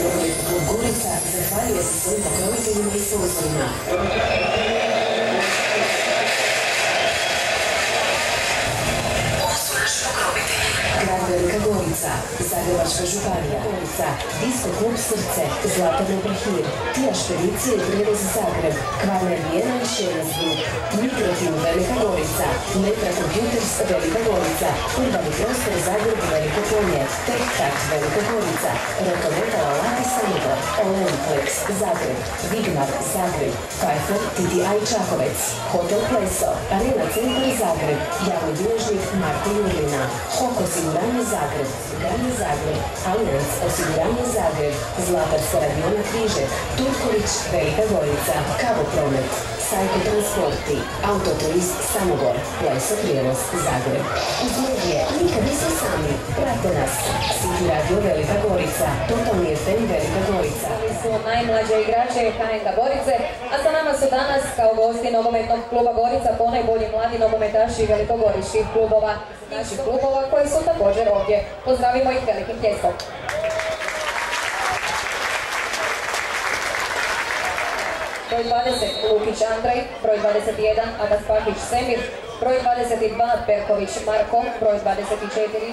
природы, но город захвалил свой покровительный социум. Gorica, Zagrebačka županija, Gorica, Disko klub Srce, Zlatan Ibrahim, Tija Špedicije i Prijevoz Zagreb, Kvarner Vijena i Group, Mikrotim Velika Gorica, Metra Computers Velika Gorica, Urbani prostor Zagreb Veliko Polje, Tech Velika Gorica, Rotometal Alati Samobor, Olemplex Zagreb, Vigmar Zagreb, Pfeiffer TTI Čakovec, Hotel Pleso, Arena Centar Zagreb, Javni bilježnik Marko Jurlina, Hok osiguranje Zagreb, Osiguranje Zagreb, Allianz osiguranje Zagreb, Zlatarska radiona Križek, Turković Velika Gorica, Kavo Promet, Sajko Transporti, Autoturist Samobor, Pleso Prijevoz Zagreb. Uz medije nikad nismo sami, prate nas. City Radio Velika Gorica, Totalni FM Velika Gorica. Su najmlađe igrače HNK Gorice, a sa nama su danas kao gosti nogometnog kluba Gorica ponajbolji mladi nogometaši velikogoričkih klubova, naših klubova koji su također ovdje. Pozdravimo ih velikim pljeskom. Broj 20 Lukić Andrej, broj 21 Abbas Pahić Semir, broj 22 Perković Marko, broj 24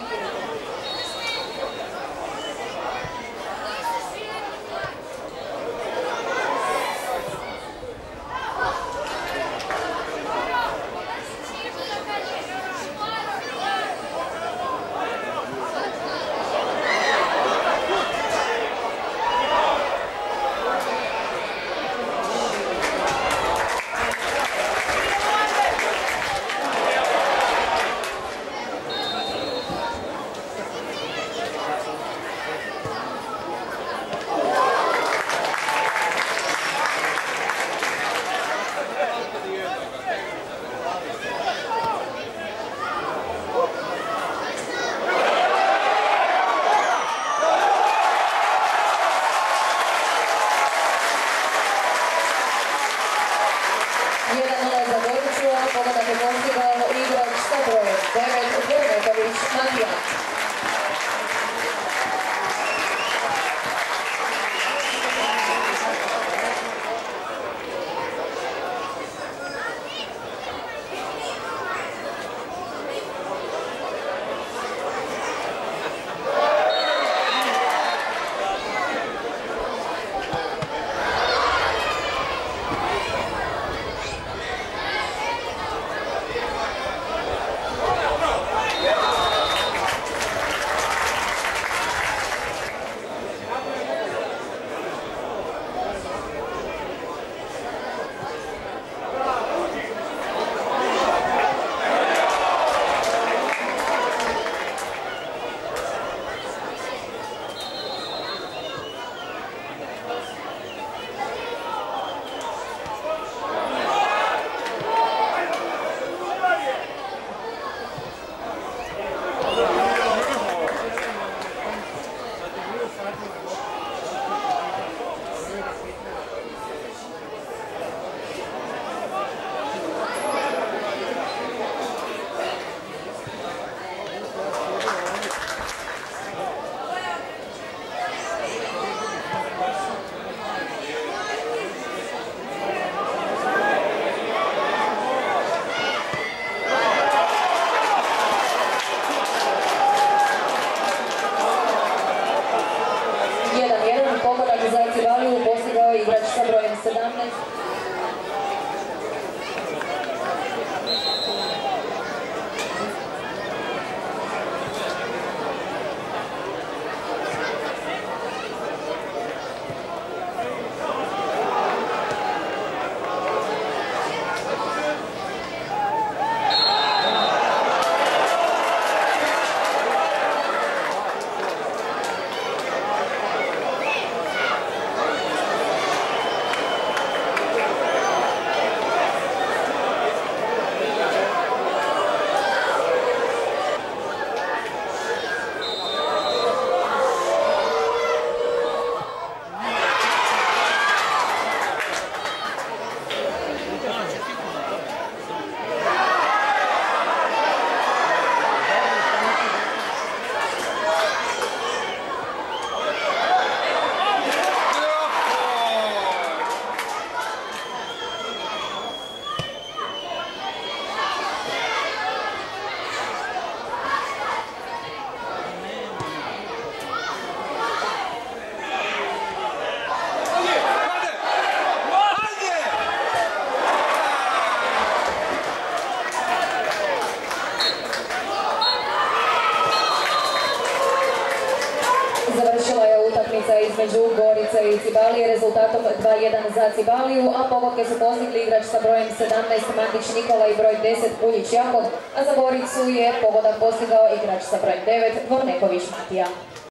Gorice i Cibalije rezultatom 2-1 za Cibaliju, a pogodke su postigli igrač sa brojem 17 Mandić Nikola i broj 10 Puljić Jakov, a za Goricu je pogodak postigao igrač sa brojem 9 Dvorneković Matija.